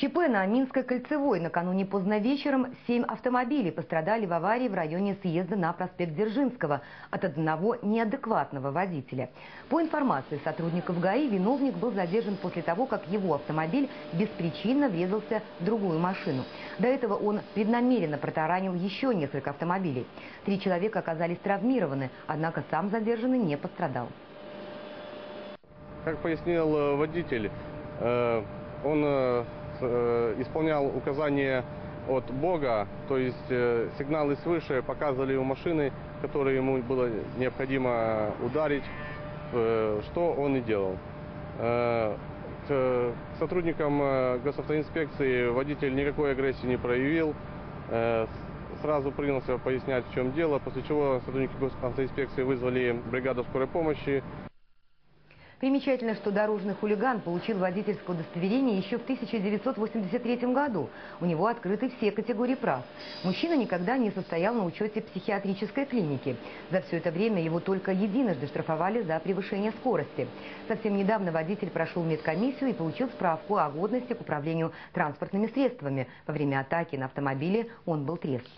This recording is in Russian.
ЧП на Минской кольцевой. Накануне поздно вечером семь автомобилей пострадали в аварии в районе съезда на проспект Дзержинского от одного неадекватного водителя. По информации сотрудников ГАИ, виновник был задержан после того, как его автомобиль беспричинно врезался в другую машину. До этого он преднамеренно протаранил еще несколько автомобилей. Три человека оказались травмированы, однако сам задержанный не пострадал. Как пояснил э, водитель, э, он э, исполнял указания от Бога, то есть э, сигналы свыше показывали у машины, которые ему было необходимо ударить, э, что он и делал. Э, К сотрудникам э, госавтоинспекции водитель никакой агрессии не проявил, э, сразу принялся пояснять, в чем дело, после чего сотрудники госавтоинспекции вызвали бригаду скорой помощи, Примечательно, что дорожный хулиган получил водительское удостоверение еще в 1983 году. У него открыты все категории прав. Мужчина никогда не состоял на учете психиатрической клиники. За все это время его только единожды штрафовали за превышение скорости. Совсем недавно водитель прошел медкомиссию и получил справку о годности к управлению транспортными средствами. Во время атаки на автомобиле он был трезв.